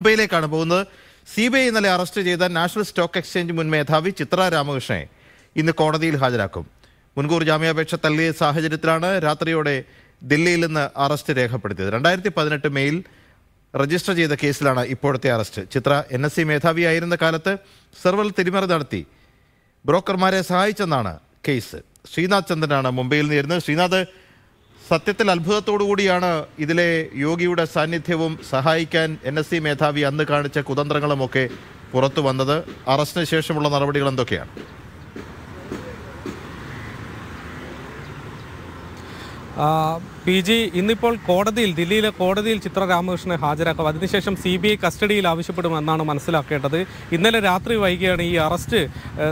മുംബൈയിലേക്കാണ് പോകുന്നത്. C B I ഇന്നലെ arrest ചെയ്ത നാഷണൽ സ്റ്റോക്ക് എക്സ്ചേഞ്ച് മുൻ മേധാവി ചിത്ര രാമകൃഷ്ണനെ ഇന്ന് കോടതിയിൽ ഹാജരാക്കും. മുൻകൂർ ജാമ്യാപേക്ഷ തള്ളിയ സാഹചര്യത്തിലാണ് രാത്രിയോടെ ദില്ലിയിൽ നിന്ന് അറസ്റ്റ് രേഖപ്പെടുത്തിയത്. രണ്ടായിരത്തി പതിനെട്ട് മെയിൽ രജിസ്റ്റർ ചെയ്ത കേസിലാണ് ഇപ്പോഴത്തെ arrest. Chitra N S C മേധാവിയായിരുന്ന കാലത്ത് സെർവൽ തിരിമറി നടത്തി. ബ്രോക്കർമാരെ സഹായിച്ചെന്നാണ് കേസ്. ശ്രീനാഥ് ചന്ദ്രനാണ് മുംബൈയിൽ നിന്ന് ശ്രീനാഥ് സത്യത്തിൽ അത്ഭുതത്തോടുകൂടിയാണ് ഇതിലെ യോഗിയുടെ സാന്നിധ്യവും സഹായിക്കാൻ എൻ എസ് സി മേധാവി അന്ന് കാണിച്ച കുതന്ത്രങ്ങളുമൊക്കെ പുറത്തു വന്നത്. അറസ്റ്റിന് ശേഷമുള്ള നടപടികൾ എന്തൊക്കെയാണ്? പി ജി ഇന്നിപ്പോൾ കോടതിയിൽ ദില്ലിയിലെ കോടതിയിൽ ചിത്ര രാമകൃഷ്ണനെ ഹാജരാക്കും. അതിനുശേഷം സി ബി ഐ കസ്റ്റഡിയിൽ ആവശ്യപ്പെടുമെന്നാണ് മനസ്സിലാക്കേണ്ടത്. ഇന്നലെ രാത്രി വൈകിയാണ് ഈ അറസ്റ്റ്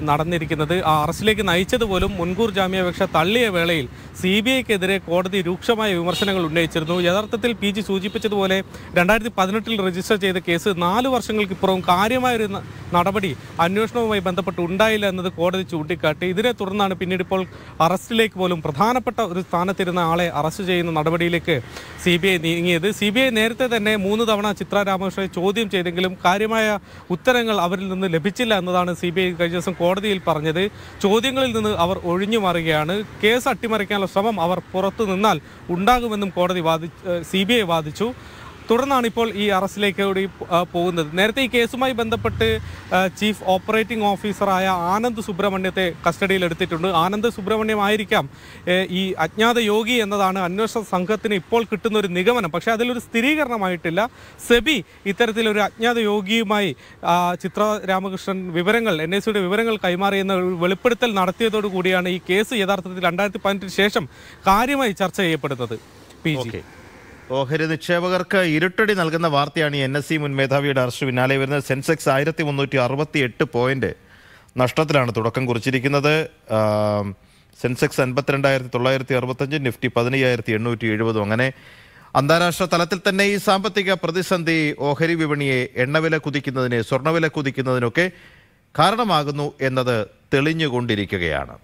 നടന്നിരിക്കുന്നത്. ആ അറസ്റ്റിലേക്ക് നയിച്ചത് പോലും മുൻകൂർ ജാമ്യാപേക്ഷ തള്ളിയ വേളയിൽ സി ബി ഐക്കെതിരെ കോടതി രൂക്ഷമായ വിമർശനങ്ങൾ ഉന്നയിച്ചിരുന്നു. യഥാർത്ഥത്തിൽ പി ജി സൂചിപ്പിച്ചതുപോലെ രണ്ടായിരത്തി പതിനെട്ടിൽ രജിസ്റ്റർ ചെയ്ത കേസ് നാല് വർഷങ്ങൾക്കിപ്പുറവും കാര്യമായൊരു നടപടി അന്വേഷണവുമായി ബന്ധപ്പെട്ട് ഉണ്ടായില്ല എന്നത് കോടതി ചൂണ്ടിക്കാട്ടി. ഇതിനെ തുടർന്നാണ് പിന്നീട് ഇപ്പോൾ അറസ്റ്റിലേക്ക് പോലും പ്രധാനപ്പെട്ട ഒരു സ്ഥാനത്തിരുന്ന ആളെ അറസ്റ്റ് ചെയ്യുന്ന നടപടിയിലേക്ക് സി ബി ഐ നീങ്ങിയത്. സി ബി ഐ നേരത്തെ തന്നെ മൂന്ന് തവണ ചിത്ര രാമകൃഷ്ണനെ ചോദ്യം ചെയ്തെങ്കിലും കാര്യമായ ഉത്തരങ്ങൾ അവരിൽ നിന്ന് ലഭിച്ചില്ല എന്നതാണ് സി ബി ഐ കഴിഞ്ഞ ദിവസം കോടതിയിൽ പറഞ്ഞത്. ചോദ്യങ്ങളിൽ നിന്ന് അവർ ഒഴിഞ്ഞു മാറുകയാണ്. കേസ് അട്ടിമറിക്കാനുള്ള ശ്രമം അവർ പുറത്തു നിന്നാൽ ഉണ്ടാകുമെന്നും കോടതി വാദി സി ബി ഐ വാദിച്ചു. തുടർന്നാണ് ഇപ്പോൾ ഈ അറസ്റ്റിലേക്ക് കൂടി പോകുന്നത്. നേരത്തെ ഈ കേസുമായി ബന്ധപ്പെട്ട് ചീഫ് ഓപ്പറേറ്റിംഗ് ഓഫീസറായ ആനന്ദ് സുബ്രഹ്മണ്യത്തെ കസ്റ്റഡിയിൽ എടുത്തിട്ടുണ്ട്. ആനന്ദ് സുബ്രഹ്മണ്യമായിരിക്കാം ഈ അജ്ഞാത യോഗി എന്നതാണ് അന്വേഷണ സംഘത്തിന് ഇപ്പോൾ കിട്ടുന്ന ഒരു നിഗമനം. പക്ഷേ അതിലൊരു സ്ഥിരീകരണമായിട്ടില്ല. സെബി ഇത്തരത്തിലൊരു അജ്ഞാത യോഗിയുമായി ചിത്ര രാമകൃഷ്ണൻ വിവരങ്ങൾ എൻ ഐ സിയുടെ വിവരങ്ങൾ കൈമാറിയെന്ന വെളിപ്പെടുത്തൽ നടത്തിയതോടു കൂടിയാണ് ഈ കേസ് യഥാർത്ഥത്തിൽ രണ്ടായിരത്തി പതിനെട്ടിന് ശേഷം കാര്യമായി ചർച്ച ചെയ്യപ്പെടുന്നത്. പി ഓഹരി നിക്ഷേപകർക്ക് ഇരുട്ടടി നൽകുന്ന വാർത്തയാണ് ഈ എൻ എസ് സി മുൻ മേധാവിയുടെ അറസ്റ്റ്. പിന്നാലെ വരുന്നത് സെൻസെക്സ് ആയിരത്തി മുന്നൂറ്റി അറുപത്തി എട്ട് പോയിന്റ് നഷ്ടത്തിലാണ് തുടക്കം കുറിച്ചിരിക്കുന്നത്. സെൻസെക്സ് അൻപത്തിരണ്ടായിരത്തി തൊള്ളായിരത്തി അറുപത്തഞ്ച് നിഫ്റ്റി പതിനയ്യായിരത്തി എണ്ണൂറ്റി എഴുപതും അങ്ങനെ അന്താരാഷ്ട്ര തലത്തിൽ തന്നെ ഈ സാമ്പത്തിക പ്രതിസന്ധി ഓഹരി വിപണിയെ എണ്ണവില കുതിക്കുന്നതിന് സ്വർണവില കുതിക്കുന്നതിനൊക്കെ കാരണമാകുന്നു എന്നത് തെളിഞ്ഞുകൊണ്ടിരിക്കുകയാണ്.